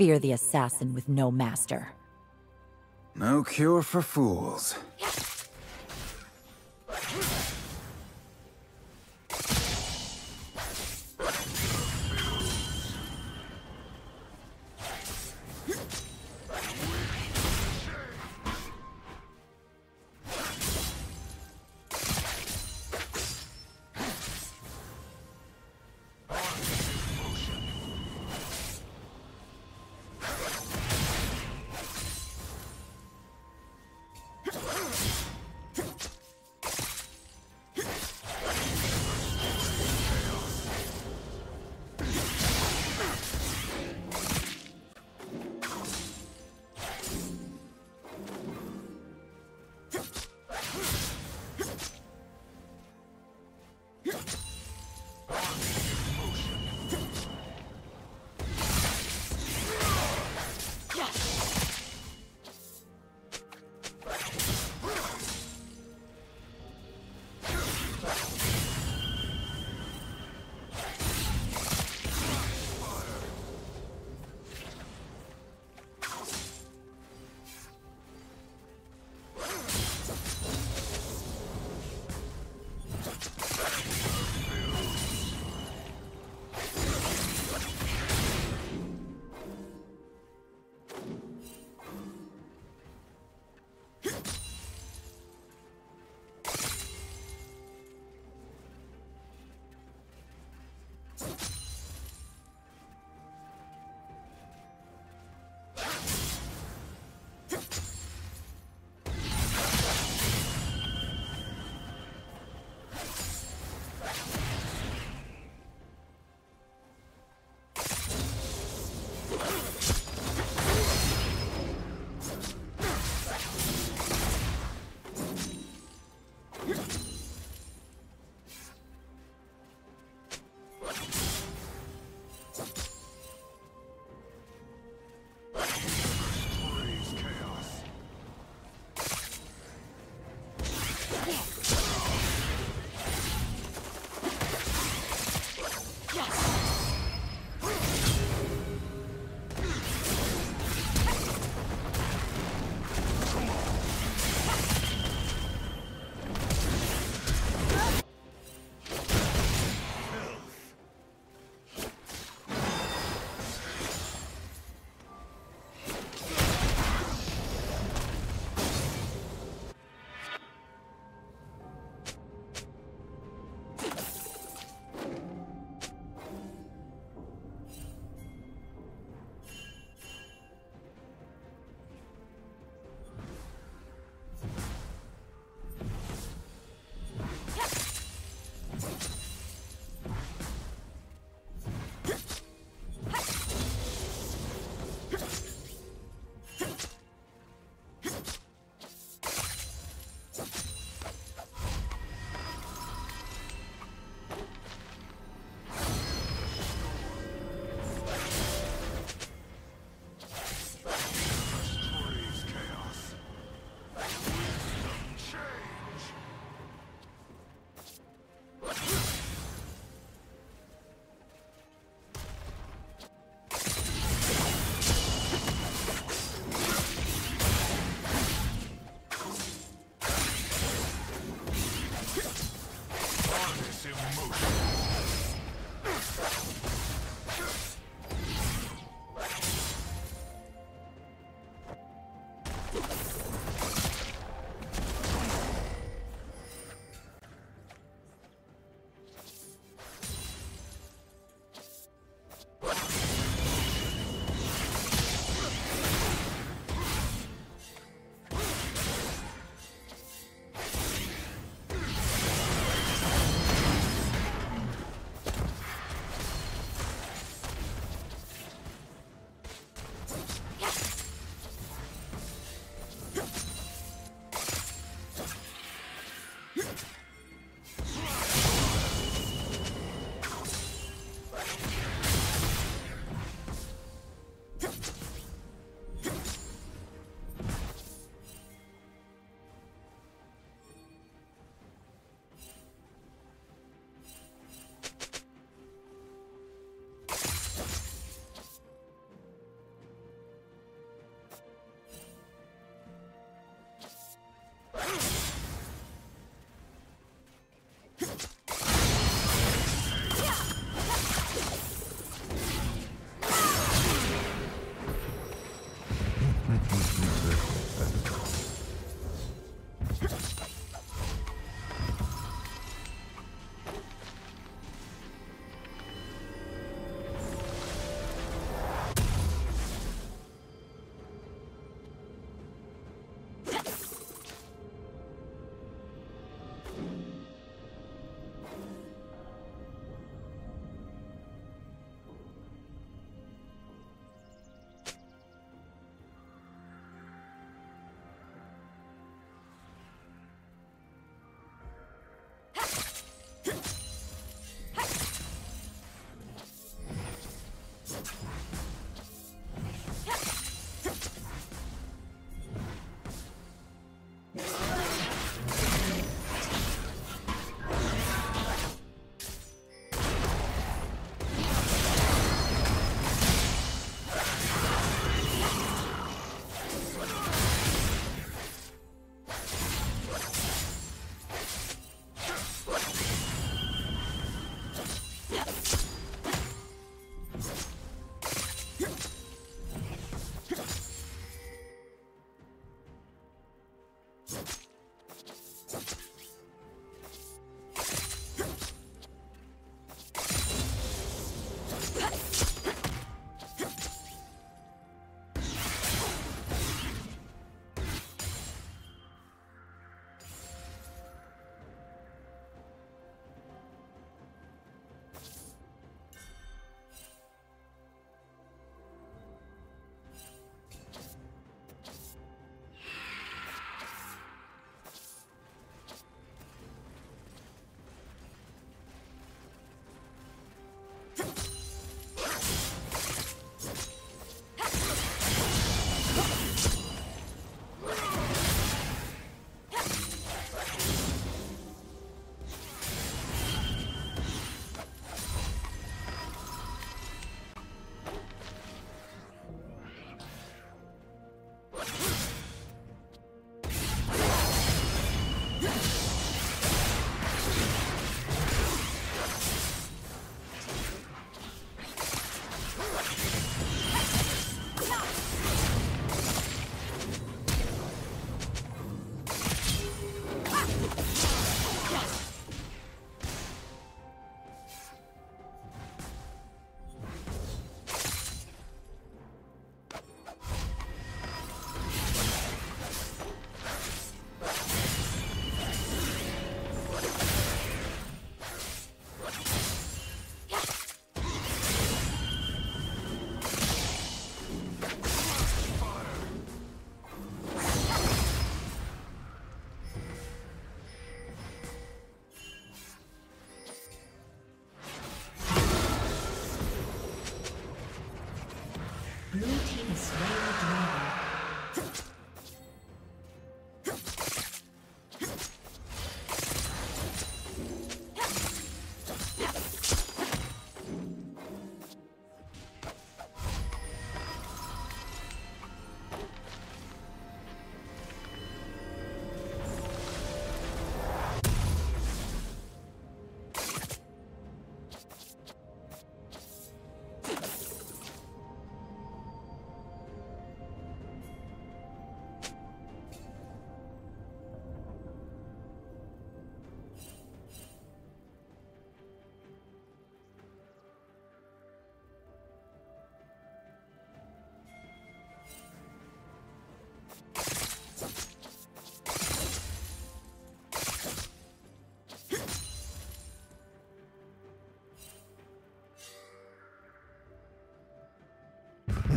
Fear the assassin with no master. No cure for fools.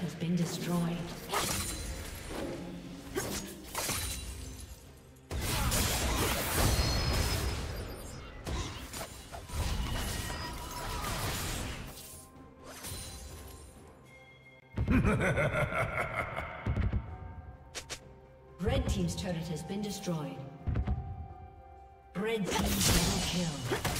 has been destroyed. Red Team's turret has been destroyed. Red Team double kill.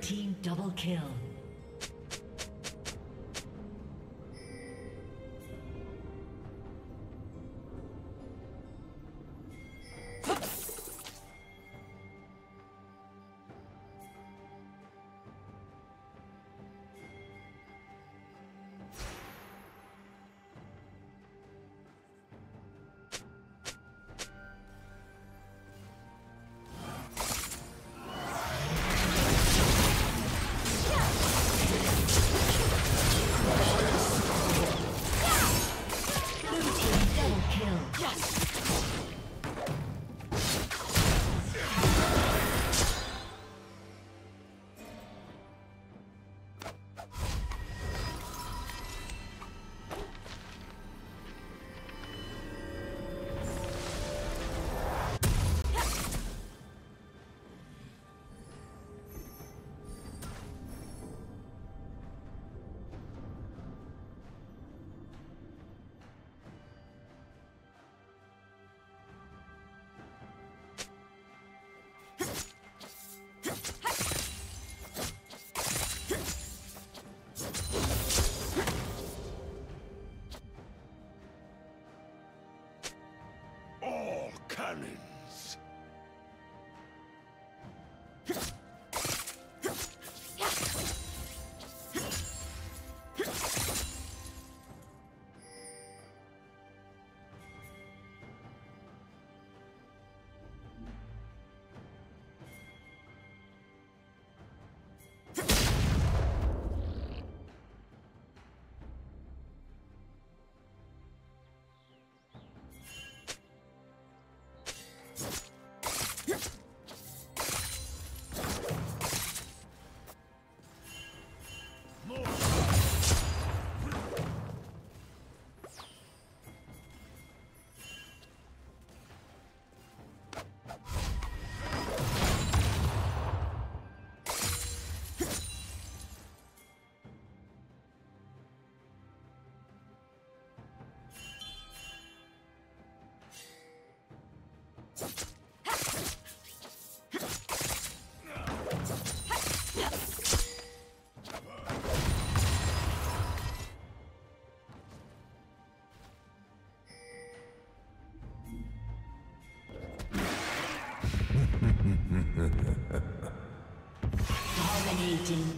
Team double kill. Dominating.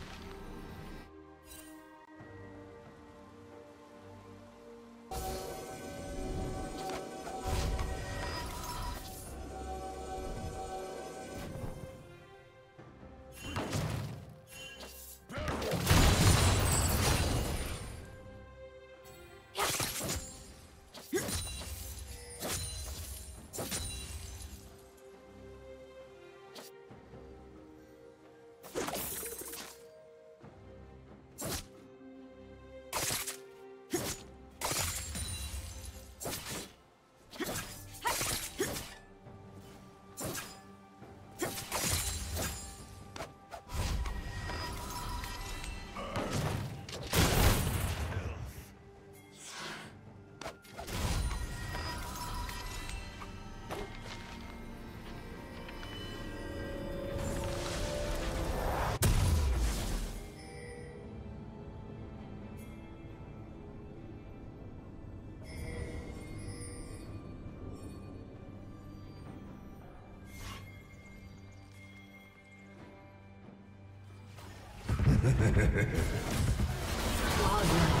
Shut